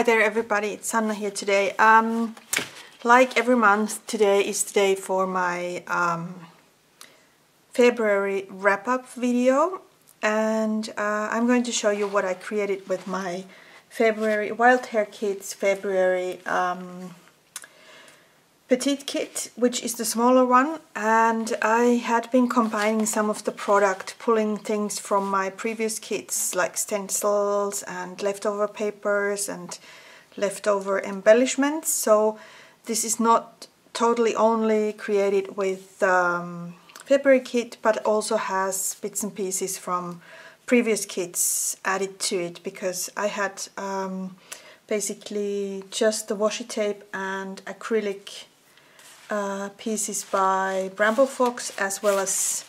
Hi there everybody, it's Sanna here today. Um, like every month, today is the day for my um, February wrap-up video and uh, I'm going to show you what I created with my February Wild Hare Kits February um, Petite Kit, which is the smaller one and I had been combining some of the product, pulling things from my previous kits like stencils and leftover papers and leftover embellishments. So this is not totally only created with um, February kit but also has bits and pieces from previous kits added to it because I had um, basically just the washi tape and acrylic uh, pieces by Bramble Fox as well as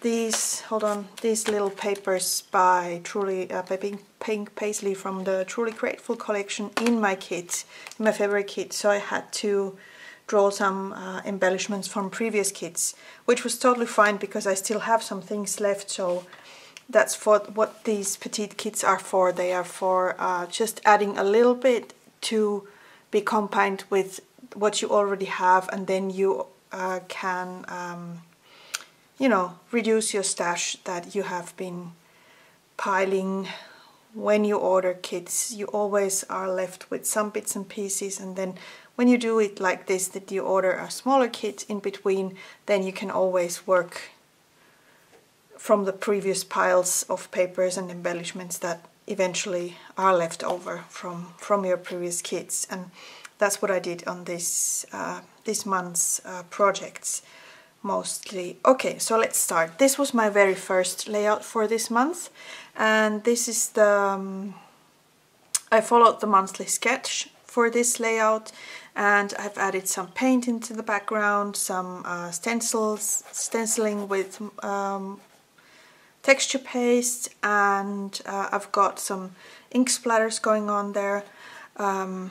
these, hold on, these little papers by Truly, uh, by Pink, Pink Paisley from the Truly Grateful collection in my kit, in my favorite kit. So I had to draw some uh, embellishments from previous kits, which was totally fine because I still have some things left. So that's for what these petite kits are for. They are for uh, just adding a little bit to be combined with what you already have and then you uh, can um, you know reduce your stash that you have been piling. When you order kits you always are left with some bits and pieces and then when you do it like this that you order a smaller kit in between then you can always work from the previous piles of papers and embellishments that eventually are left over from from your previous kits. And that's what I did on this uh, this month's uh, projects mostly. Okay, so let's start. This was my very first layout for this month and this is the... Um, I followed the monthly sketch for this layout and I've added some paint into the background, some uh, stencils, stenciling with um, texture paste and uh, I've got some ink splatters going on there. Um,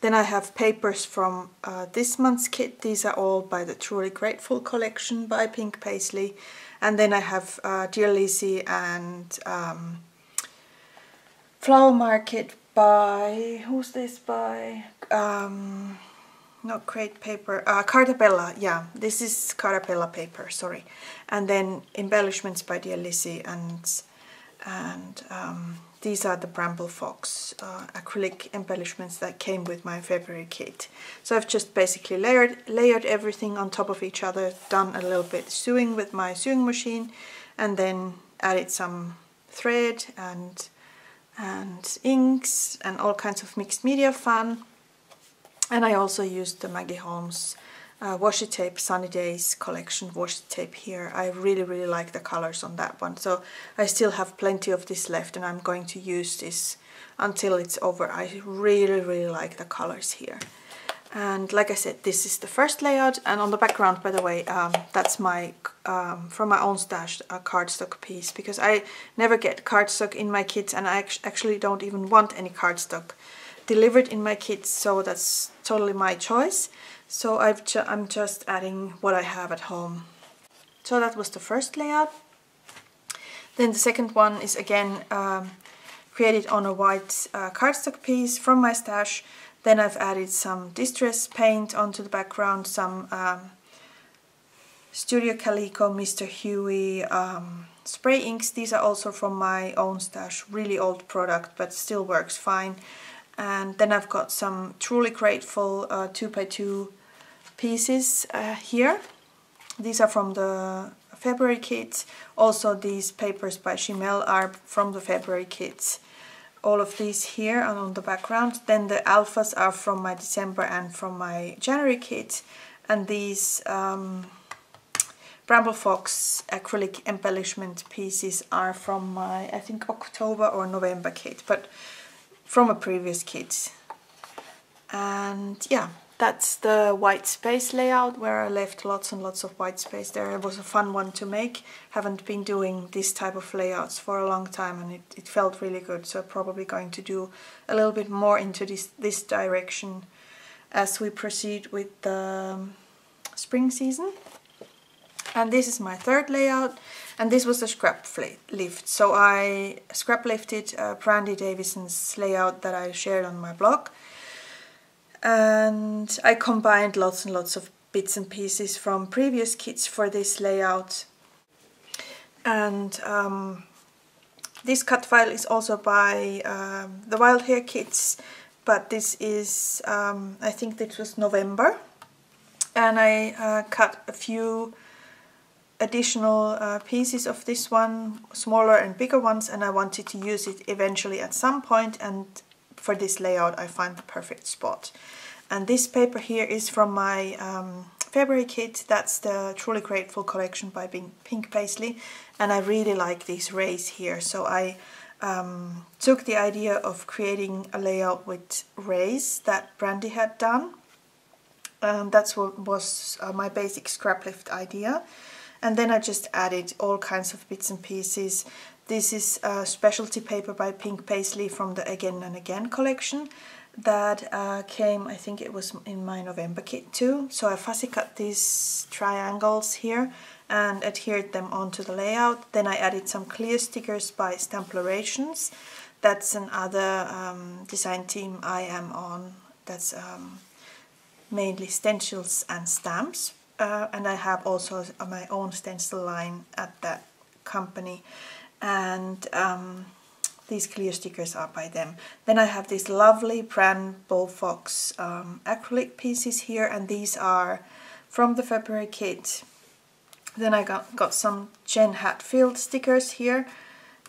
then I have papers from uh, this month's kit. These are all by the Truly Grateful collection by Pink Paisley. And then I have uh, Dear Lizzie and um, Flower Market by, who's this by? Um, not crate paper, uh, Carta Bella, yeah, this is Carta Bella paper, sorry. And then embellishments by Dear Lizzie and, and um, these are the Bramble Fox uh, acrylic embellishments that came with my February kit. So I've just basically layered, layered everything on top of each other, done a little bit sewing with my sewing machine, and then added some thread and, and inks and all kinds of mixed media fun. And I also used the Maggie Holmes uh, washi tape Sunny Days collection washi tape here. I really really like the colors on that one. So I still have plenty of this left and I'm going to use this until it's over. I really really like the colors here. And like I said this is the first layout. And on the background by the way um, that's my um, from my own stash a cardstock piece because I never get cardstock in my kits and I actually don't even want any cardstock delivered in my kits so that's totally my choice so I've ju I'm just adding what I have at home. So that was the first layout. Then the second one is again um, created on a white uh, cardstock piece from my stash. Then I've added some distress paint onto the background, some um, Studio Calico Mr. Huey um, spray inks. These are also from my own stash, really old product, but still works fine. And then I've got some Truly Grateful uh, 2x2 pieces uh, here. These are from the February kits. Also these papers by Shimelle are from the February kits. All of these here and on the background. Then the alphas are from my December and from my January kit. And these um, Bramble Fox acrylic embellishment pieces are from my, I think, October or November kit, but from a previous kit. And yeah, that's the white space layout where I left lots and lots of white space there. It was a fun one to make. Haven't been doing this type of layouts for a long time and it, it felt really good. So probably going to do a little bit more into this, this direction as we proceed with the um, spring season. And this is my third layout and this was a scrap lift. So I scrap lifted uh, Brandy Davison's layout that I shared on my blog and I combined lots and lots of bits and pieces from previous kits for this layout. And um, this cut file is also by um, the Wild Hare Kits but this is um, I think this was November. And I uh, cut a few additional uh, pieces of this one smaller and bigger ones and I wanted to use it eventually at some point and for this layout I find the perfect spot. And this paper here is from my um, February kit, that's the Truly Grateful collection by Pink Paisley. And I really like these rays here. So I um, took the idea of creating a layout with rays that Brandy had done. And that's what was uh, my basic scrap lift idea. And then I just added all kinds of bits and pieces this is a specialty paper by Pink Paisley from the Again and Again collection that uh, came, I think it was in my November kit too. So I fussy cut these triangles here and adhered them onto the layout. Then I added some clear stickers by Stamplorations. That's another um, design team I am on. That's um, mainly stencils and stamps. Uh, and I have also my own stencil line at that company and um, these clear stickers are by them. Then I have these lovely Bramble Fox um, acrylic pieces here and these are from the February kit. Then I got, got some Jen Hatfield stickers here.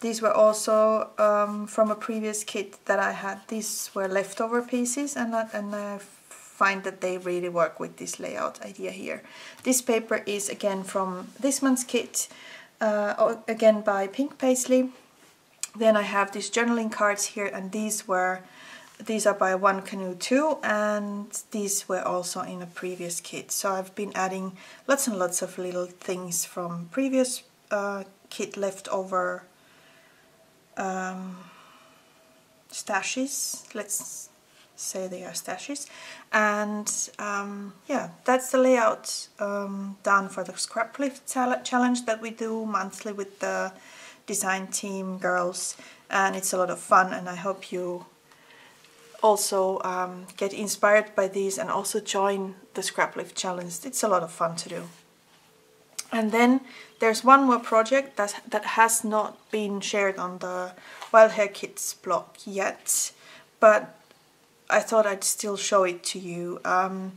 These were also um, from a previous kit that I had. These were leftover pieces and, and I find that they really work with this layout idea here. This paper is again from this month's kit uh, again by Pink Paisley. Then I have these journaling cards here and these were these are by One Canoe 2 and these were also in a previous kit. So I've been adding lots and lots of little things from previous uh, kit leftover um, stashes. Let's say they are stashes and um, yeah that's the layout um, done for the scrap lift challenge that we do monthly with the design team girls. And it's a lot of fun and I hope you also um, get inspired by these and also join the scrap lift challenge. It's a lot of fun to do. And then there's one more project that, that has not been shared on the Wild Hare Kits blog yet but I thought I'd still show it to you. Um,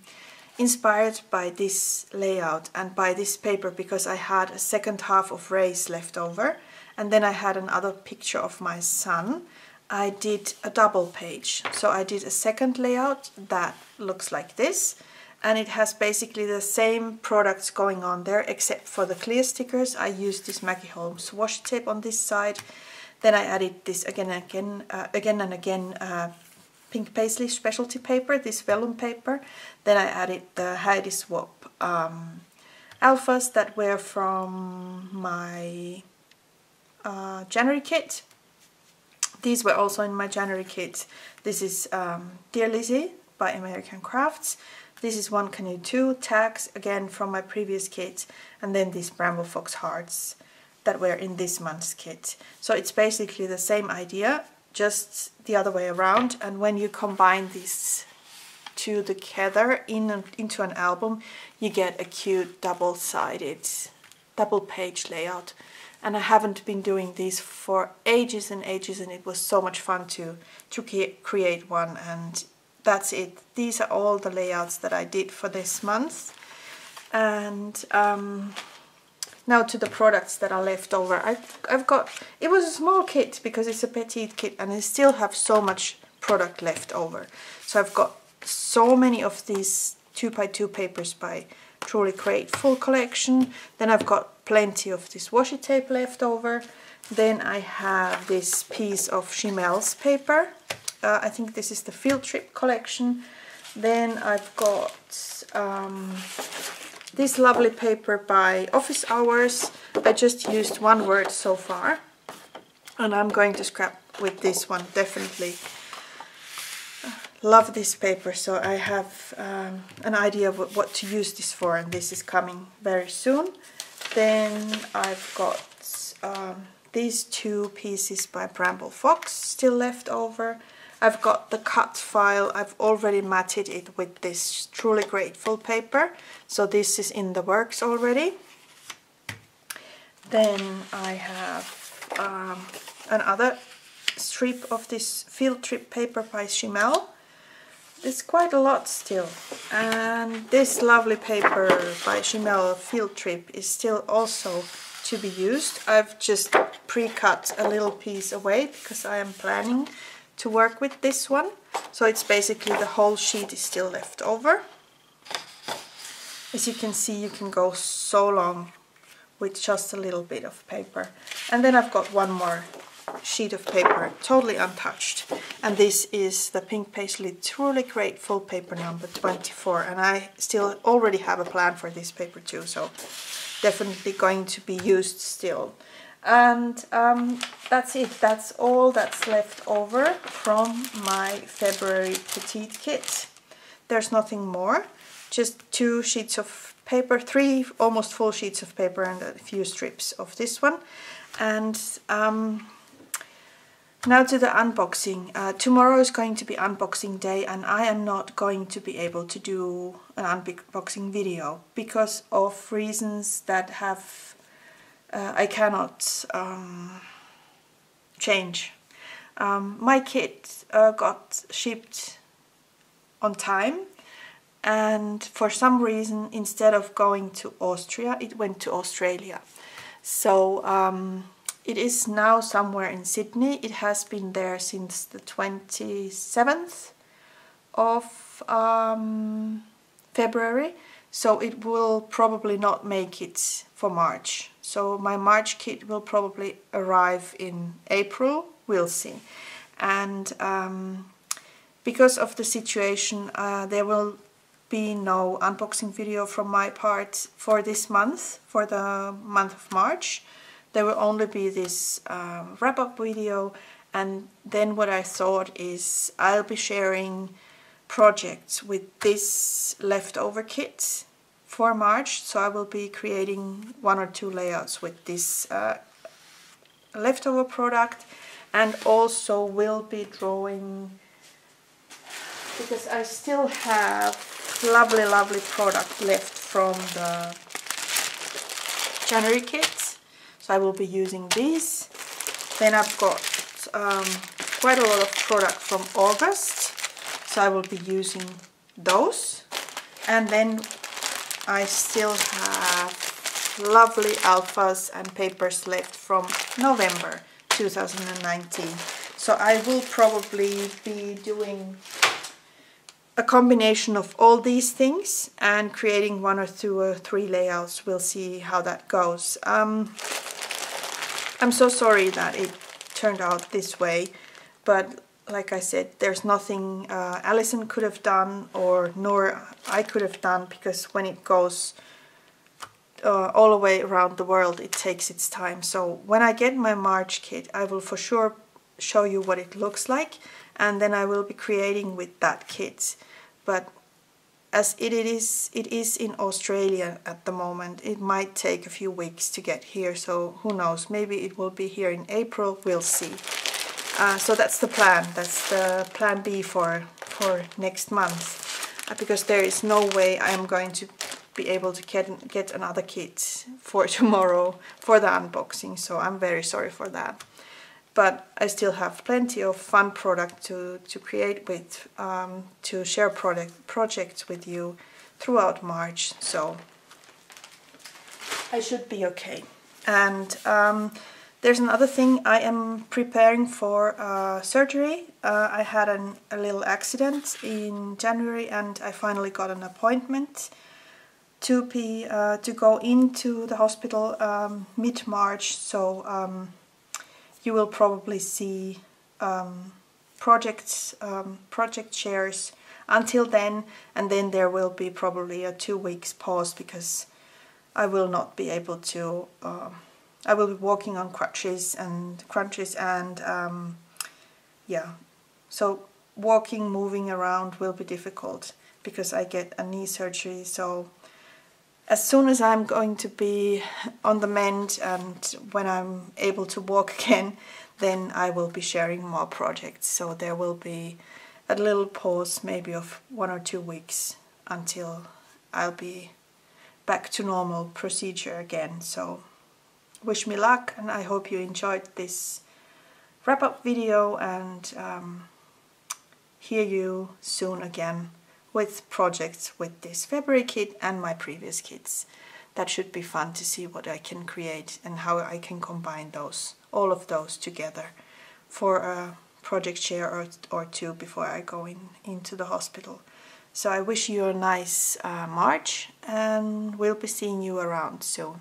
inspired by this layout and by this paper because I had a second half of rays left over and then I had another picture of my son. I did a double page. So I did a second layout that looks like this and it has basically the same products going on there except for the clear stickers. I used this Maggie Holmes washi tape on this side. Then I added this again and again, uh, again and again uh, Pink Paisley specialty paper, this vellum paper. Then I added the Heidi Swapp um, alphas that were from my uh, January kit. These were also in my January kit. This is um, Dear Lizzie by American Crafts. This is One Canoe 2 tags, again from my previous kit. And then these Bramble Fox hearts that were in this month's kit. So it's basically the same idea just the other way around. And when you combine these two together in into an album you get a cute double-sided double page layout. And I haven't been doing these for ages and ages and it was so much fun to to create one. And that's it. These are all the layouts that I did for this month. And um, now to the products that are left over. I've, I've got, it was a small kit because it's a petite kit and I still have so much product left over. So I've got so many of these 2x2 papers by Truly Grateful collection. Then I've got plenty of this washi tape left over. Then I have this piece of Shimelle's paper. Uh, I think this is the field trip collection. Then I've got um, this lovely paper by Office Hours. I just used one word so far. And I'm going to scrap with this one, definitely. Love this paper, so I have um, an idea of what to use this for, and this is coming very soon. then I've got um, these two pieces by Bramble Fox still left over. I've got the cut file, I've already matted it with this Truly Grateful paper, so this is in the works already. Then I have um, another strip of this field trip paper by Shimelle. It's quite a lot still. And this lovely paper by Shimelle Field Trip is still also to be used. I've just pre-cut a little piece away because I am planning to work with this one. So it's basically the whole sheet is still left over. As you can see, you can go so long with just a little bit of paper. And then I've got one more sheet of paper, totally untouched. And this is the Pink Paisley Truly Grateful paper number 24. And I still already have a plan for this paper too, so definitely going to be used still. And um, that's it, that's all that's left over from my February Petite kit. There's nothing more, just two sheets of paper, three almost full sheets of paper and a few strips of this one. And um, now to the unboxing. Uh, tomorrow is going to be unboxing day and I am not going to be able to do an unboxing video because of reasons that have uh, I cannot um, change. Um, my kit uh, got shipped on time and for some reason instead of going to Austria it went to Australia. So um, it is now somewhere in Sydney. It has been there since the 27th of um, February, so it will probably not make it for March. So my March kit will probably arrive in April, we'll see. And um, because of the situation, uh, there will be no unboxing video from my part for this month, for the month of March there will only be this um, wrap-up video and then what I thought is I'll be sharing projects with this leftover kit for March so I will be creating one or two layouts with this uh, leftover product and also will be drawing because I still have lovely lovely product left from the January kits so I will be using these. Then I've got um, quite a lot of product from August, so I will be using those. And then I still have lovely alphas and papers left from November 2019. So I will probably be doing a combination of all these things and creating one or two or three layouts. We'll see how that goes. Um, I'm so sorry that it turned out this way, but like I said, there's nothing uh, Alison could have done or nor I could have done because when it goes uh, all the way around the world, it takes its time. So when I get my March kit, I will for sure show you what it looks like and then I will be creating with that kit. But as it is it is in Australia at the moment it might take a few weeks to get here so who knows maybe it will be here in April we'll see uh, so that's the plan. That's the plan B for for next month. Uh, because there is no way I am going to be able to get get another kit for tomorrow for the unboxing. So I'm very sorry for that. But I still have plenty of fun product to, to create with, um, to share product projects with you throughout March, so I should be okay. And um, there's another thing, I am preparing for uh, surgery. Uh, I had an, a little accident in January and I finally got an appointment to be uh, to go into the hospital um, mid-March, so um, you will probably see um, projects, um, project shares until then and then there will be probably a two weeks pause because I will not be able to, uh, I will be walking on crutches and crunches and um, yeah, so walking, moving around will be difficult because I get a knee surgery so as soon as I'm going to be on the mend and when I'm able to walk again, then I will be sharing more projects. So there will be a little pause maybe of one or two weeks until I'll be back to normal procedure again. So wish me luck and I hope you enjoyed this wrap-up video and um, hear you soon again with projects with this February kit and my previous kits. That should be fun to see what I can create and how I can combine those, all of those together for a project share or, or two before I go in, into the hospital. So I wish you a nice uh, March and we'll be seeing you around soon.